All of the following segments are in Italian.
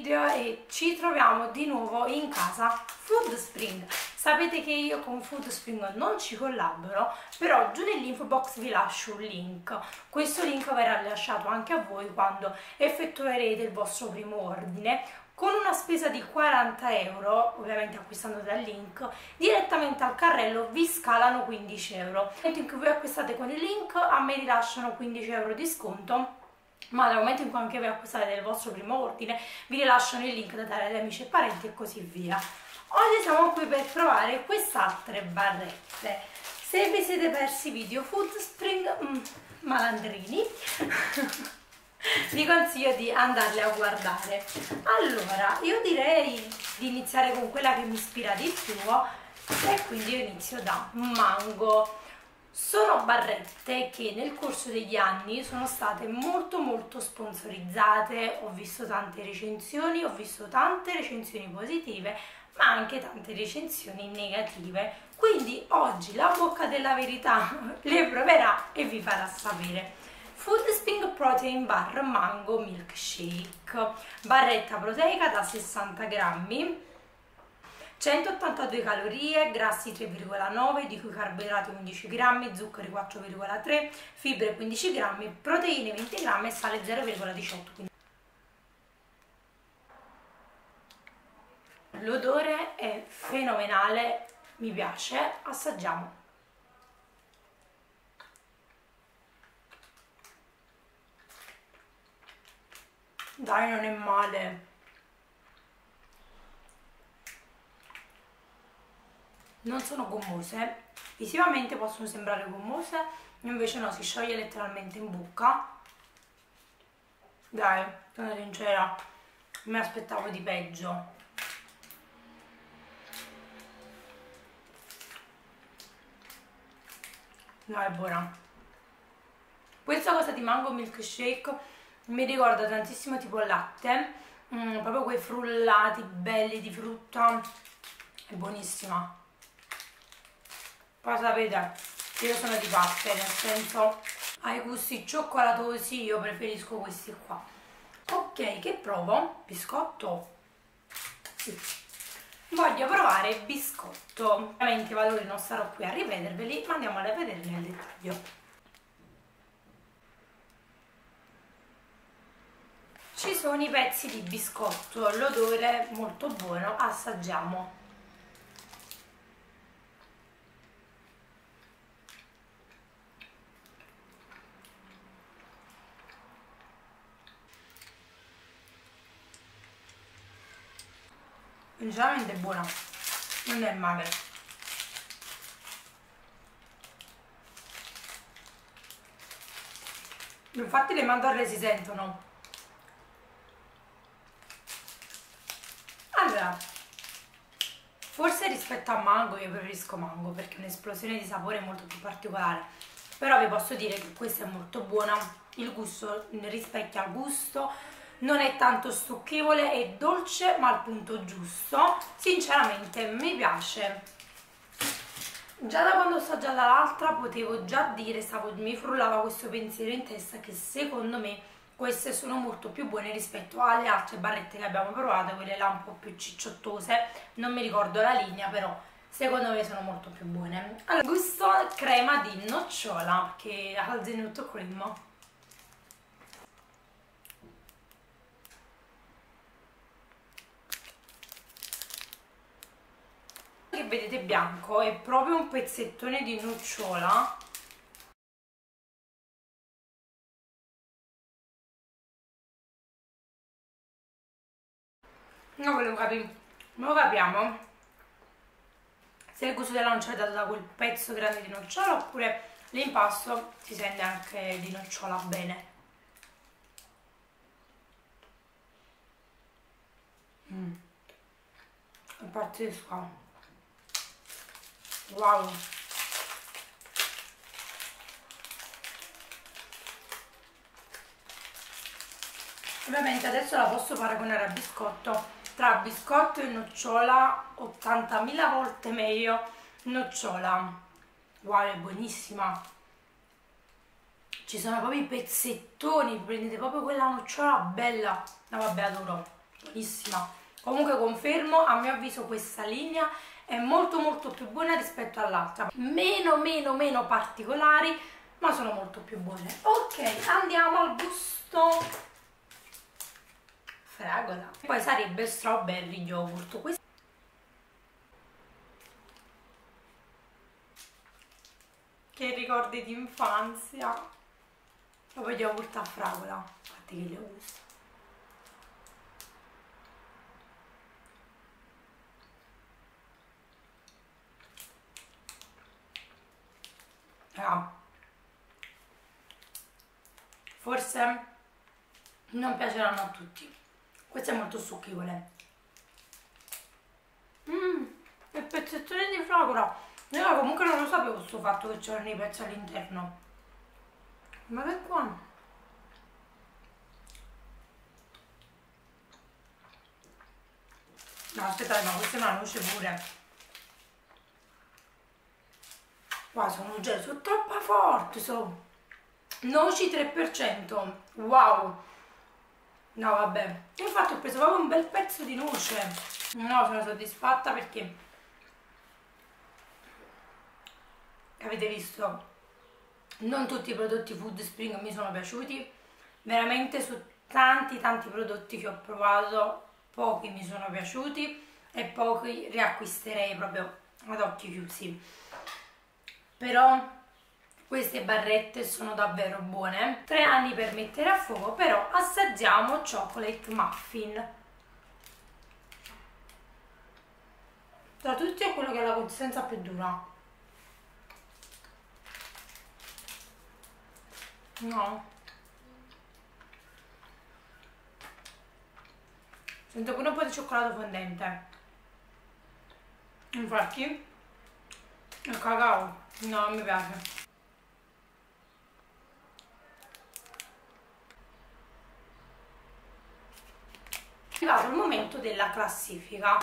video e ci troviamo di nuovo in casa Food Spring. Sapete che io con Food Spring non ci collaboro, però giù nell'info box vi lascio un link. Questo link verrà lasciato anche a voi quando effettuerete il vostro primo ordine con una spesa di 40 euro, ovviamente acquistando dal link, direttamente al carrello vi scalano 15 euro. Nel momento in cui voi acquistate con il link a me rilasciano 15 euro di sconto ma nel momento in cui anche voi acquistate il vostro primo ordine vi rilasciano il link da dare agli amici e parenti e così via. Oggi siamo qui per provare quest'altre barrette. Se vi siete persi i video Food Spring mm, malandrini vi consiglio di andarli a guardare. Allora, io direi di iniziare con quella che mi ispira di più e quindi io inizio da mango sono barrette che nel corso degli anni sono state molto molto sponsorizzate, ho visto tante recensioni, ho visto tante recensioni positive, ma anche tante recensioni negative. Quindi oggi la bocca della verità le proverà e vi farà sapere. Food Spring Protein Bar Mango Milkshake, barretta proteica da 60 grammi 182 calorie, grassi 3,9, di cui carboidrati 11 grammi, zuccheri 4,3, fibre 15 grammi, proteine 20 grammi e sale 0,18. L'odore è fenomenale, mi piace, assaggiamo. Dai, non è male. Non sono gommose. Visivamente possono sembrare gommose invece no, si scioglie letteralmente in bocca. Dai, sono sincera mi aspettavo di peggio. No, è buona. Questa cosa di mango milkshake mi ricorda tantissimo tipo latte mm, proprio quei frullati belli di frutta. È buonissima poi sapete io sono di parte nel senso ai gusti cioccolatosi io preferisco questi qua. Ok che provo? biscotto? sì. Voglio provare biscotto. Ovviamente i valori non starò qui a ripeterveli ma andiamo a vederli nel dettaglio. Ci sono i pezzi di biscotto l'odore molto buono assaggiamo sinceramente è buona. Non è male. Infatti le mandorle si sentono. Allora forse rispetto a mango io preferisco mango perché è un'esplosione di sapore molto più particolare. Però vi posso dire che questa è molto buona. Il gusto rispecchia il gusto non è tanto stucchevole, è dolce ma al punto giusto, sinceramente mi piace. Già da quando sto già dall'altra potevo già dire, stavo, mi frullava questo pensiero in testa che secondo me queste sono molto più buone rispetto alle altre barrette che abbiamo provato, quelle là un po' più cicciottose, non mi ricordo la linea però secondo me sono molto più buone. Allora, gusto crema di nocciola che ha il zenutto cream vedete bianco è proprio un pezzettone di nocciola. Non volevo capire lo capiamo se il gusto della nocciola è dato da quel pezzo grande di nocciola oppure l'impasto si sente anche di nocciola bene. Mm. pazzesco wow. Ovviamente adesso la posso paragonare a biscotto. Tra biscotto e nocciola 80.000 volte meglio. Nocciola. Wow è buonissima. Ci sono proprio i pezzettoni prendete proprio quella nocciola bella. No vabbè adoro. Buonissima. Comunque confermo a mio avviso questa linea è molto molto più buona rispetto all'altra. Meno meno meno particolari ma sono molto più buone. Ok andiamo al gusto. Fragola. Poi sarebbe strawberry yogurt. Questo... che ricordi di infanzia proprio yogurt a fragola. Infatti che ho gusto Ah. Forse non piaceranno a tutti. Questo è molto succhevole. Mmm, il pezzettone di fragola. Io comunque non lo sapevo questo fatto che c'erano i pezzi all'interno. Ma che buono. No, aspettate, ma questa è una noce pure qua sono già sono troppo forti sono noci 3% wow. No vabbè. Infatti ho preso proprio un bel pezzo di noce. No sono soddisfatta perché avete visto non tutti i prodotti Food Spring mi sono piaciuti. Veramente su tanti tanti prodotti che ho provato pochi mi sono piaciuti e pochi riacquisterei proprio ad occhi chiusi però queste barrette sono davvero buone. 3 anni per mettere a fuoco però assaggiamo chocolate muffin. Tra tutti è quello che ha la consistenza più dura. No. Sento pure un po' di cioccolato fondente. Infatti il cacao No, non mi piace. Arrivato il momento della classifica.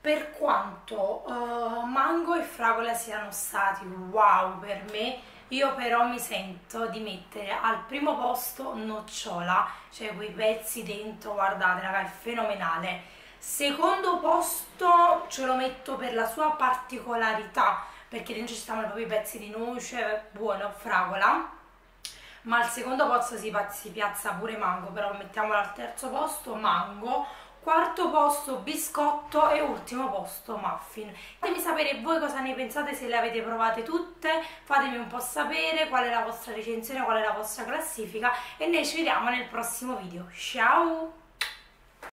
Per quanto uh, mango e fragola siano stati wow per me, io però mi sento di mettere al primo posto nocciola, cioè quei pezzi dentro, guardate raga, è fenomenale. Secondo posto ce lo metto per la sua particolarità, perché dentro ci stavano proprio i pezzi di noce, buono, fragola. Ma al secondo posto si, si piazza pure mango però mettiamolo al terzo posto mango. Quarto posto biscotto e ultimo posto muffin. Fatemi sapere voi cosa ne pensate se le avete provate tutte. Fatemi un po' sapere qual è la vostra recensione qual è la vostra classifica e noi ci vediamo nel prossimo video. Ciao